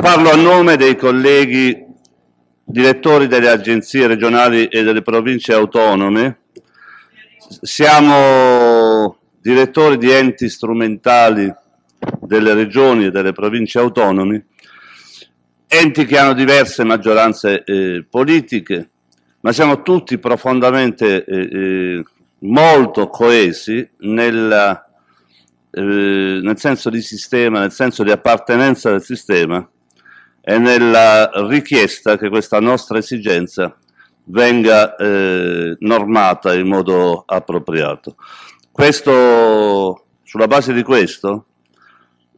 Parlo a nome dei colleghi direttori delle agenzie regionali e delle province autonome. Siamo direttori di enti strumentali delle regioni e delle province autonome, enti che hanno diverse maggioranze eh, politiche, ma siamo tutti profondamente eh, eh molto coesi nella, eh, nel senso di sistema, nel senso di appartenenza del sistema e nella richiesta che questa nostra esigenza venga eh, normata in modo appropriato. Questo, sulla base di questo,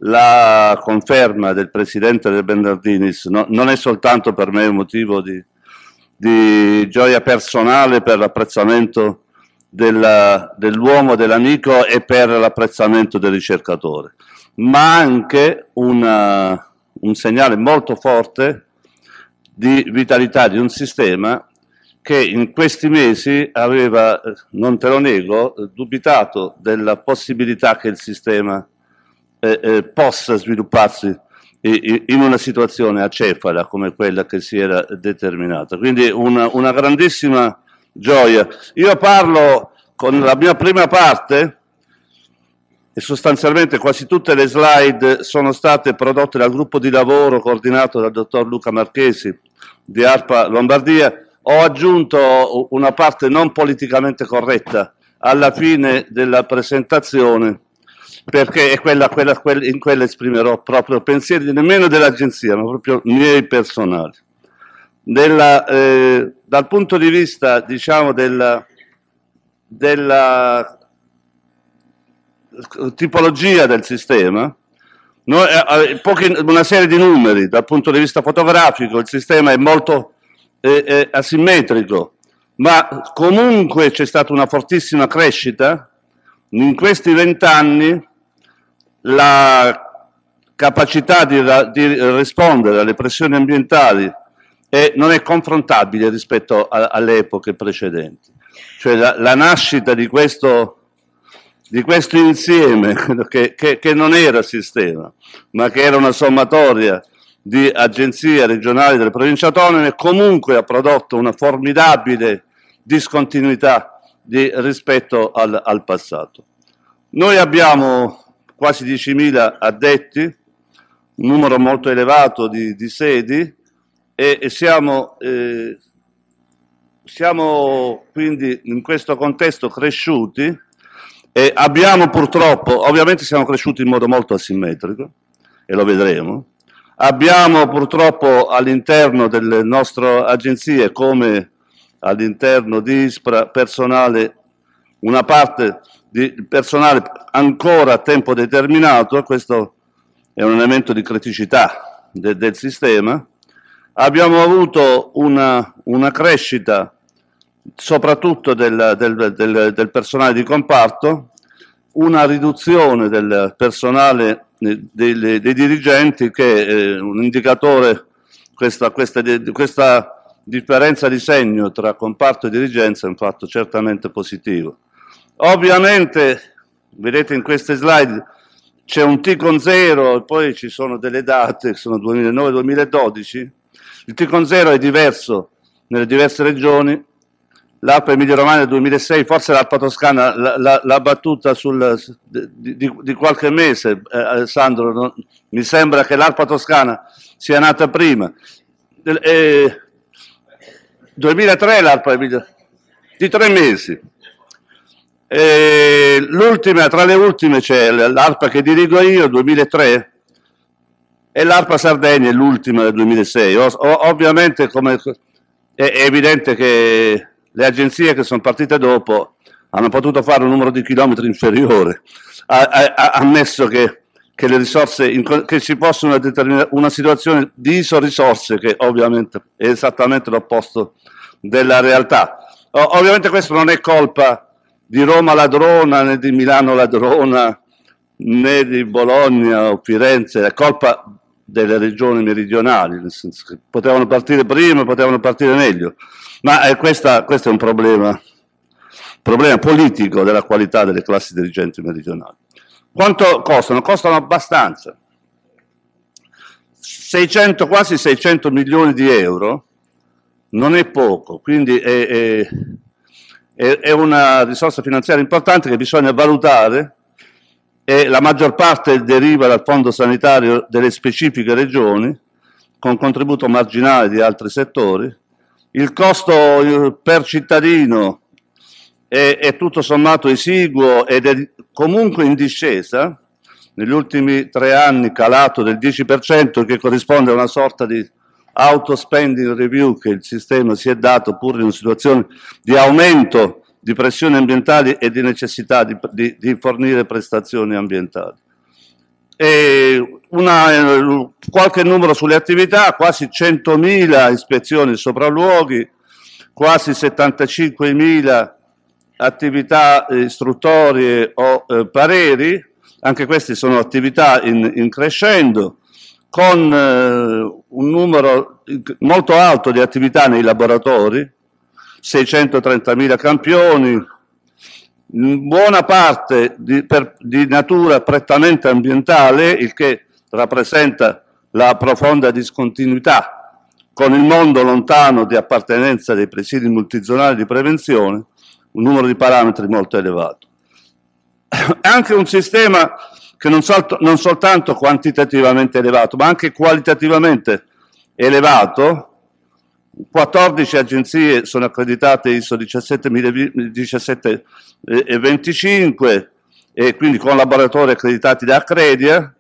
la conferma del Presidente del Bernardinis no, non è soltanto per me un motivo di, di gioia personale per l'apprezzamento dell'uomo, dell'amico e per l'apprezzamento del ricercatore, ma anche una, un segnale molto forte di vitalità di un sistema che in questi mesi aveva, non te lo nego, dubitato della possibilità che il sistema eh, eh, possa svilupparsi in una situazione acefala come quella che si era determinata. Quindi una, una grandissima gioia. Io parlo con la mia prima parte e sostanzialmente quasi tutte le slide sono state prodotte dal gruppo di lavoro coordinato dal dottor Luca Marchesi di ARPA Lombardia. Ho aggiunto una parte non politicamente corretta alla fine della presentazione perché è quella, quella, quella, in quella esprimerò proprio pensieri nemmeno dell'agenzia, ma proprio miei personali. Della, eh, dal punto di vista diciamo, della, della tipologia del sistema, noi, eh, eh, pochi, una serie di numeri dal punto di vista fotografico, il sistema è molto eh, eh, asimmetrico, ma comunque c'è stata una fortissima crescita. In questi vent'anni la capacità di, di, rispondere alle pressioni ambientali è, non è confrontabile rispetto a, alle epoche precedenti. Cioè la, la nascita di questo di questo insieme che, che, che, non era sistema, ma che era una sommatoria di agenzie regionali delle province autonome, comunque ha prodotto una formidabile discontinuità di, rispetto al, al, passato. Noi abbiamo quasi 10.000 addetti, un numero molto elevato di, di sedi e, e siamo, eh, siamo quindi in questo contesto cresciuti e abbiamo purtroppo, ovviamente siamo cresciuti in modo molto asimmetrico, e lo vedremo, abbiamo purtroppo all'interno delle nostre agenzie, come all'interno di ISPRA, personale, una parte di personale ancora a tempo determinato, questo è un elemento di criticità de, del sistema, abbiamo avuto una, una crescita soprattutto del, del, del, del, personale di comparto, una riduzione del personale dei, dei, dei dirigenti che è un indicatore, questa, questa, questa differenza di segno tra comparto e dirigenza è un fatto certamente positivo. Ovviamente, vedete in queste slide, c'è un T con 0 e poi ci sono delle date, che sono 2009-2012. Il T con 0 è diverso nelle diverse regioni, l'Alpa Emilia Romagna del 2006, forse l'Alpa Toscana l'ha battuta sul, di, di, di, qualche mese, eh, Alessandro, no? mi sembra che l'Alpa Toscana sia nata prima. Eh, 2003 l'Alpa Emilia, di tre mesi. l'ultima, tra le ultime c'è l'ARPA che dirigo io, 2003, e l'ARPA Sardegna è l'ultima del 2006. O, ovviamente come, è, è evidente che le agenzie che sono partite dopo hanno potuto fare un numero di chilometri inferiore, ammesso che, che le risorse, che si possono determinare una situazione di iso-risorse che ovviamente è esattamente l'opposto della realtà. ovviamente questo non è colpa di Roma Ladrona né di Milano Ladrona né di Bologna o Firenze, è colpa delle regioni meridionali, nel senso che potevano partire prima, potevano partire meglio. Ma eh, questa, questo è un problema, problema politico della qualità delle classi dirigenti meridionali. Quanto costano? Costano abbastanza. 600, quasi 600 milioni di euro non è poco, quindi è, è, è una risorsa finanziaria importante che bisogna valutare e la maggior parte deriva dal fondo sanitario delle specifiche regioni, con contributo marginale di altri settori. Il costo per cittadino è, è tutto sommato esiguo ed è comunque in discesa, negli ultimi tre anni calato del 10%, che corrisponde a una sorta di auto spending review che il sistema si è dato pur in una situazione di aumento di pressioni ambientali e di necessità di, di, di fornire prestazioni ambientali. Una, qualche numero sulle attività, quasi 100.000 ispezioni sopralluoghi, quasi 75.000 attività istruttorie o eh, pareri, anche queste sono attività in, in crescendo, con eh, un numero molto alto di attività nei laboratori, 630.000 campioni, buona parte di, per, di natura prettamente ambientale, il che rappresenta la profonda discontinuità con il mondo lontano di appartenenza dei presidi multizonali di prevenzione, un numero di parametri molto elevato. Anche un sistema che non, solto, non soltanto quantitativamente elevato, ma anche qualitativamente elevato, 14 agenzie sono accreditate ISO 17025 e quindi con laboratori accreditati da Accredia.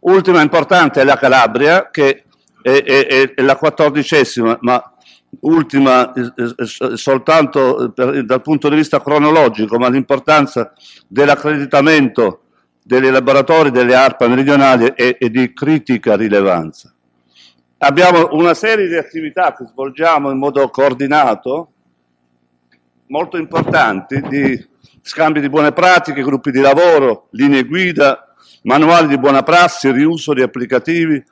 Ultima importante è la Calabria che è, è, è la quattordicesima, ma ultima soltanto per, dal punto di vista cronologico, ma l'importanza dell'accreditamento dei laboratori delle ARPA meridionali è, è di critica rilevanza. Abbiamo una serie di attività che svolgiamo in modo coordinato, molto importanti, di scambi di buone pratiche, gruppi di lavoro, linee guida, manuali di buona prassi, riuso di applicativi,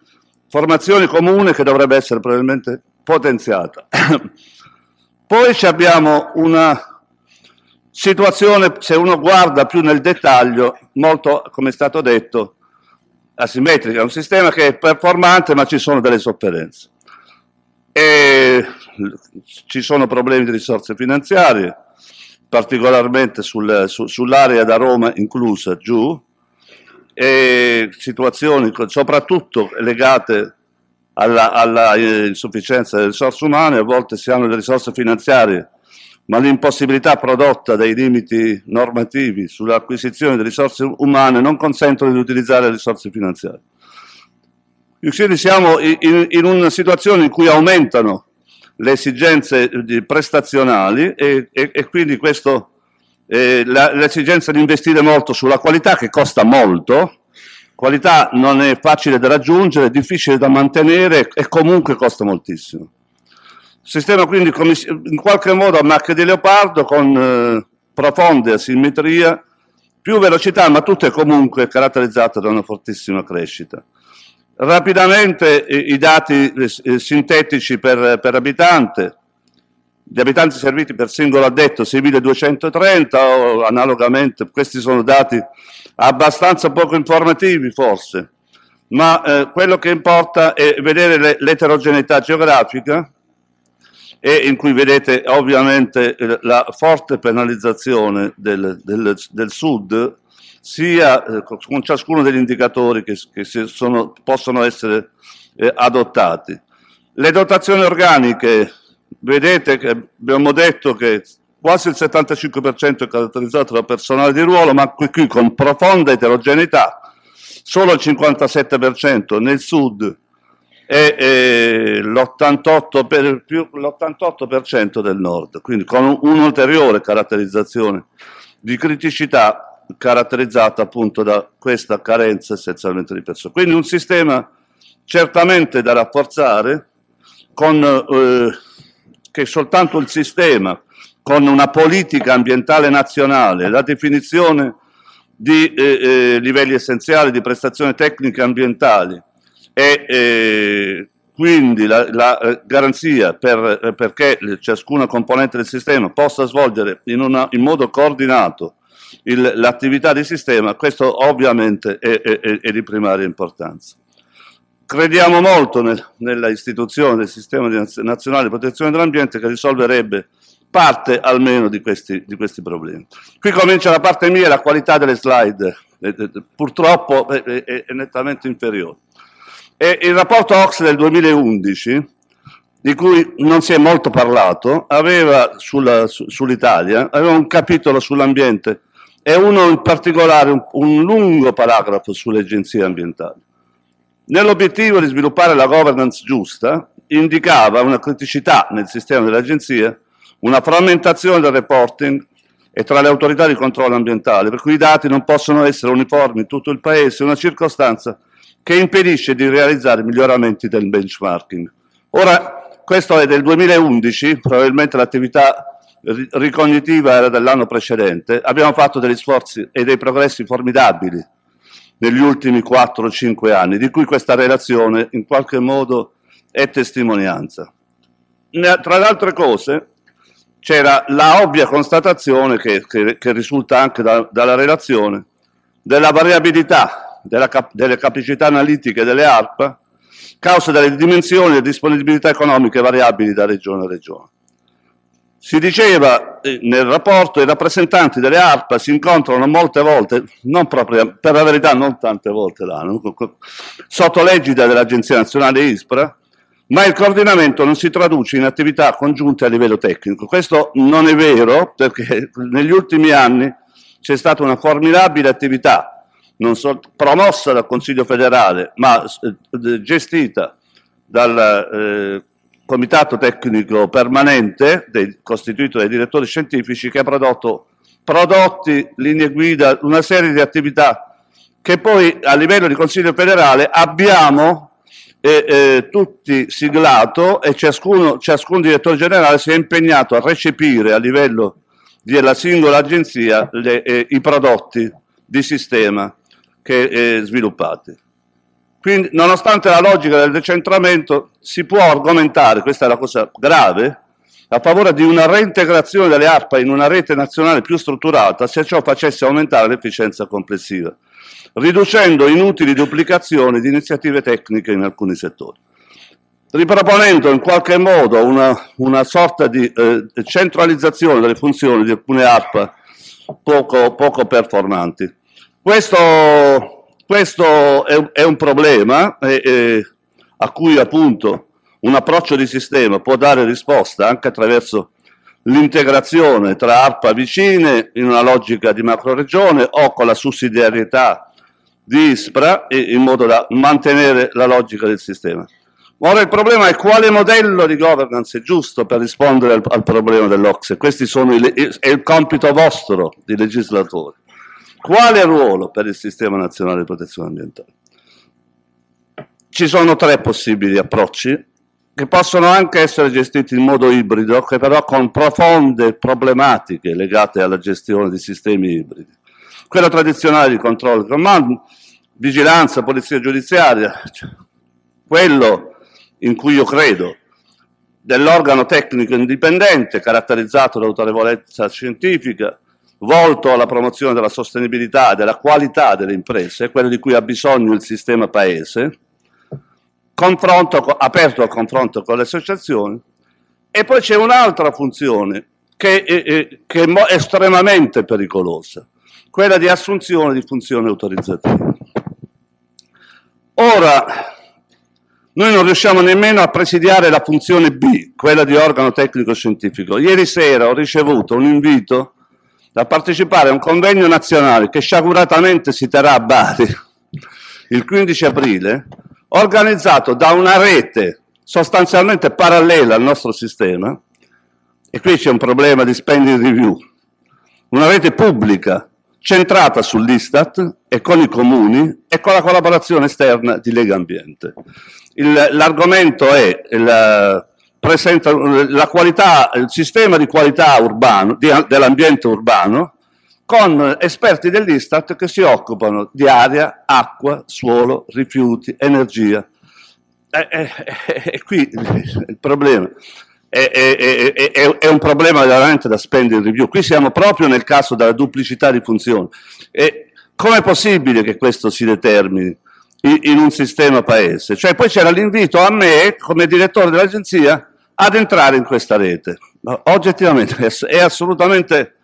formazione comune che dovrebbe essere probabilmente potenziata. Poi abbiamo una situazione, se uno guarda più nel dettaglio, molto, come è stato detto, asimmetrica, è un sistema che è performante ma ci sono delle sofferenze. E ci sono problemi di risorse finanziarie, particolarmente sul, su, sull'area da Roma inclusa giù, e situazioni soprattutto legate alla, alla insufficienza delle risorse umane, a volte si hanno le risorse finanziarie ma l'impossibilità prodotta dai limiti normativi sull'acquisizione di risorse umane non consentono di utilizzare risorse finanziarie. Quindi siamo in, in una situazione in cui aumentano le esigenze prestazionali e, e, e quindi questo, eh, l'esigenza di investire molto sulla qualità che costa molto, qualità non è facile da raggiungere, difficile da mantenere e comunque costa moltissimo. Sistema quindi in qualche modo a macchia di leopardo con eh, profonde asimmetria, più velocità, ma tutte comunque caratterizzate da una fortissima crescita. Rapidamente eh, i dati eh, sintetici per, per, abitante, gli abitanti serviti per singolo addetto 6.230 o analogamente, questi sono dati abbastanza poco informativi forse, ma eh, quello che importa è vedere l'eterogeneità geografica, e in cui vedete ovviamente la forte penalizzazione del, del, del Sud sia eh, con ciascuno degli indicatori che, che sono, possono essere eh, adottati. Le dotazioni organiche, vedete che abbiamo detto che quasi il 75% è caratterizzato da personale di ruolo, ma qui, qui con profonda eterogeneità, solo il 57% nel sud e eh, l'88%, per, più, l'88% del nord, quindi con un'ulteriore caratterizzazione di criticità caratterizzata appunto da questa carenza essenzialmente di persone. Quindi un sistema certamente da rafforzare, con, eh, che soltanto il sistema, con una politica ambientale nazionale, la definizione di eh, eh livelli essenziali di prestazioni tecniche ambientali, e eh, quindi la, la, eh, garanzia per, eh, perché ciascuna componente del sistema possa svolgere in, una, in modo coordinato l'attività di sistema, questo ovviamente è, è, è, di primaria importanza. crediamo molto nel, nella istituzione del sistema nazionale di protezione dell'ambiente che risolverebbe parte almeno di questi, di questi, problemi. Qui comincia la parte mia, la qualità delle slide, eh, purtroppo è, è, nettamente inferiore. E il rapporto Ox del 2011, di cui non si è molto parlato, aveva sulla, su, sull'Italia, aveva un capitolo sull'ambiente e uno in particolare, un, un lungo paragrafo sulle agenzie ambientali. Nell'obiettivo di sviluppare la governance giusta, indicava una criticità nel sistema delle agenzie una frammentazione del reporting e tra le autorità di controllo ambientale, per cui i dati non possono essere uniformi in tutto il Paese, una circostanza che impedisce di realizzare miglioramenti del benchmarking. Ora, questo è del 2011, probabilmente l'attività ricognitiva era dell'anno precedente, abbiamo fatto degli sforzi e dei progressi formidabili negli ultimi 4-5 anni, di cui questa relazione in qualche modo è testimonianza. Tra le altre cose, c'era la ovvia constatazione che, che, che risulta anche da, dalla relazione della variabilità cap delle capacità analitiche delle ARPA causa delle dimensioni e disponibilità economiche variabili da regione a regione. Si diceva eh, nel rapporto i rappresentanti delle ARPA si incontrano molte volte, proprio, per la verità non tante volte l'anno, sotto l'egida dell'Agenzia Nazionale ISPRA, ma il coordinamento non si traduce in attività congiunte a livello tecnico. Questo non è vero perché negli ultimi anni c'è stata una formidabile attività so, promossa dal Consiglio federale ma eh, gestita dal eh, Comitato Tecnico Permanente dei, costituito dai direttori scientifici che ha prodotto prodotti, linee guida, una serie di attività che poi a livello di Consiglio federale abbiamo e, eh, tutti siglato e ciascuno, ciascun direttore generale si è impegnato a recepire a livello della singola agenzia le, eh, i prodotti di sistema che eh, sviluppati. Quindi, nonostante la logica del decentramento, si può argomentare, questa è la cosa grave, a favore di una reintegrazione delle ARPA in una rete nazionale più strutturata se ciò facesse aumentare l'efficienza complessiva riducendo inutili duplicazioni di iniziative tecniche in alcuni settori. Riproponendo in qualche modo una, una sorta di eh, centralizzazione delle funzioni di alcune app poco, poco performanti. Questo, questo è, è, un problema eh, eh, a cui appunto un approccio di sistema può dare risposta anche attraverso l'integrazione tra ARPA vicine in una logica di macroregione o con la sussidiarietà di ISPRA in modo da mantenere la logica del sistema. Ora il problema è quale modello di governance è giusto per rispondere al, al problema dell'Ocse. Questo è il compito vostro di legislatori. Quale ruolo per il sistema nazionale di protezione ambientale? Ci sono tre possibili approcci che possono anche essere gestiti in modo ibrido, che però con profonde problematiche legate alla gestione di sistemi ibridi quello tradizionale di controllo, comando, vigilanza, polizia giudiziaria, cioè, quello in cui io credo, dell'organo tecnico indipendente caratterizzato da autorevolezza scientifica, volto alla promozione della sostenibilità e della qualità delle imprese, quello di cui ha bisogno il sistema paese, confronto, aperto al confronto con le associazioni, e poi c'è un'altra funzione che è, che è estremamente pericolosa, quella di assunzione di funzioni autorizzative. Ora, noi non riusciamo nemmeno a presidiare la funzione B, quella di organo tecnico scientifico. Ieri sera ho ricevuto un invito a partecipare a un convegno nazionale che sciaguratamente si terrà a Bari il 15 aprile, organizzato da una rete sostanzialmente parallela al nostro sistema, e qui c'è un problema di spending review, una rete pubblica centrata sull'Istat e con i comuni e con la collaborazione esterna di Lega Ambiente. l'argomento è il, presenta la qualità, il sistema di qualità urbano, di, dell'ambiente urbano con esperti dell'Istat che si occupano di aria, acqua, suolo, rifiuti, energia. E, e, e qui il problema è, è, è, è, un problema veramente da spending review. Qui siamo proprio nel caso della duplicità di funzioni. E com'è possibile che questo si determini? in un sistema paese. Cioè poi c'era l'invito a me, come direttore dell'agenzia, ad entrare in questa rete. Oggettivamente è assolutamente,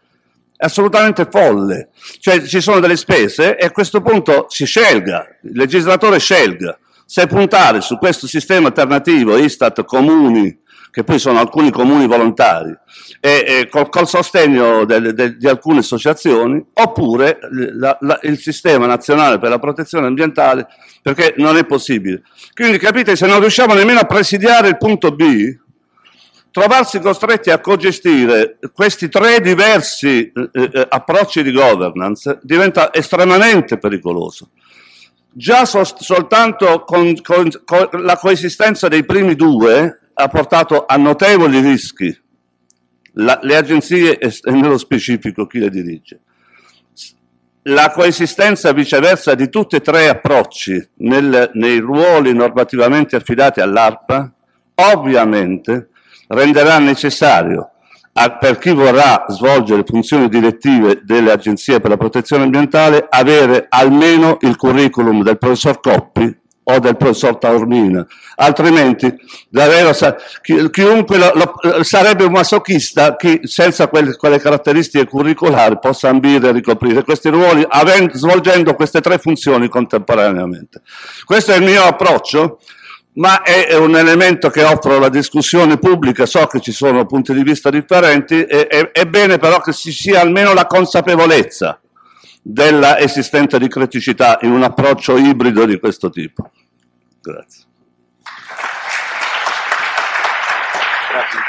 è assolutamente folle. Cioè ci sono delle spese e a questo punto si scelga, il legislatore scelga se puntare su questo sistema alternativo Istat comuni, che poi sono alcuni comuni volontari, e, e col, col, sostegno del, del, di alcune associazioni, oppure la, la, il sistema nazionale per la protezione ambientale, perché non è possibile. Quindi capite, se non riusciamo nemmeno a presidiare il punto B, trovarsi costretti a cogestire questi tre diversi eh, eh, approcci di governance diventa estremamente pericoloso. Già so, soltanto con, con, con la coesistenza dei primi due ha portato a notevoli rischi la, le agenzie e nello specifico chi le dirige. La coesistenza viceversa di tutti e tre approcci nel, nei ruoli normativamente affidati all'ARPA ovviamente renderà necessario a, per chi vorrà svolgere funzioni direttive delle agenzie per la protezione ambientale avere almeno il curriculum del professor Coppi o del professor Taormina, altrimenti davvero chiunque lo, lo, sarebbe un masochista chi senza quelle, quelle, caratteristiche curricolari possa ambire a ricoprire questi ruoli avendo, svolgendo queste tre funzioni contemporaneamente. Questo è il mio approccio ma è un elemento che offro alla discussione pubblica, so che ci sono punti di vista differenti, è, è, è bene però che ci sia almeno la consapevolezza dell'esistenza di criticità in un approccio ibrido di questo tipo. Grazie. Grazie.